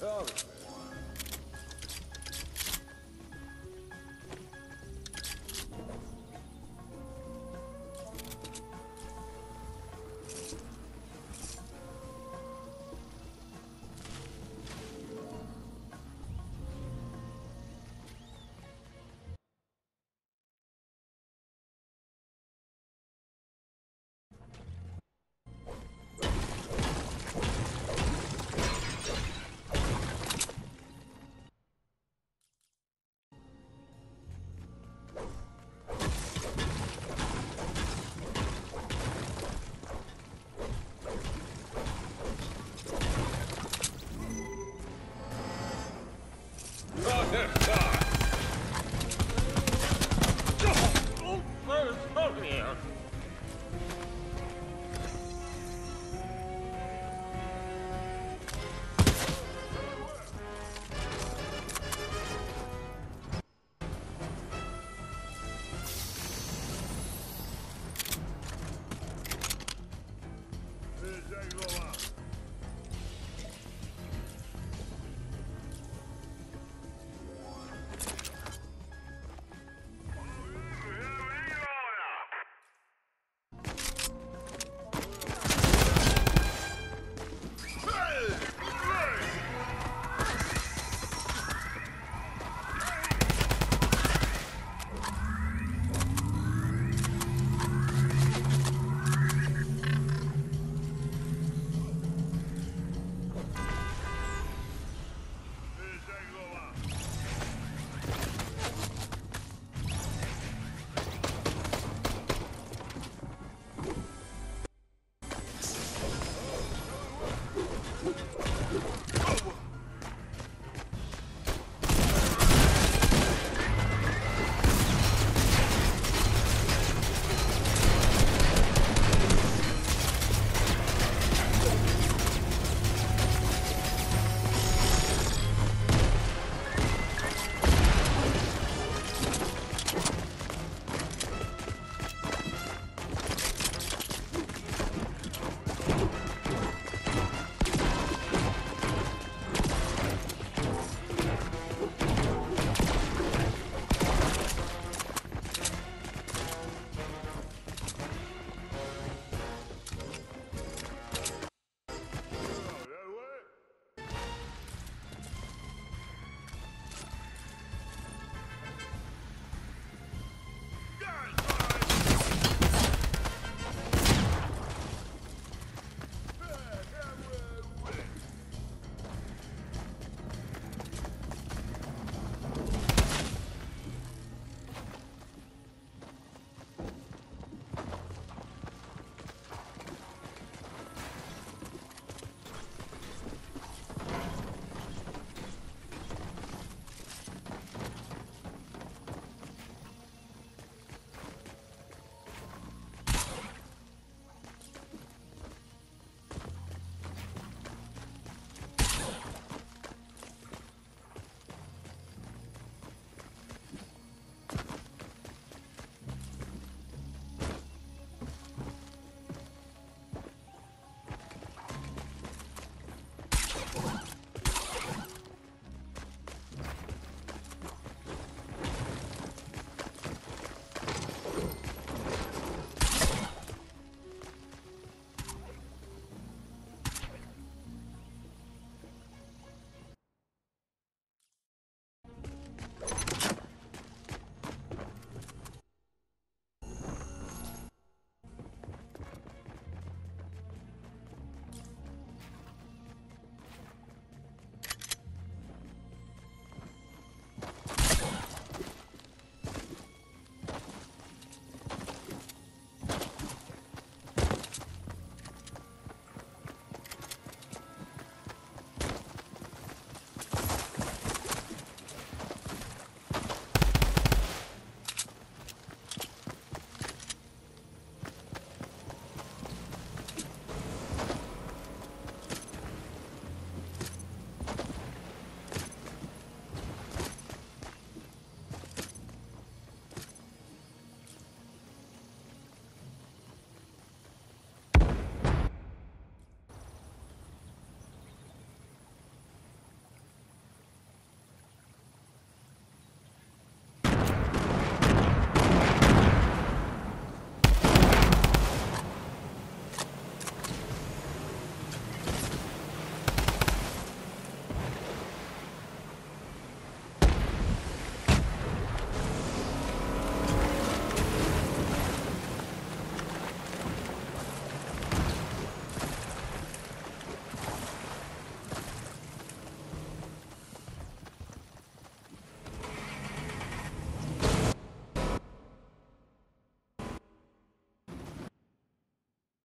behöver.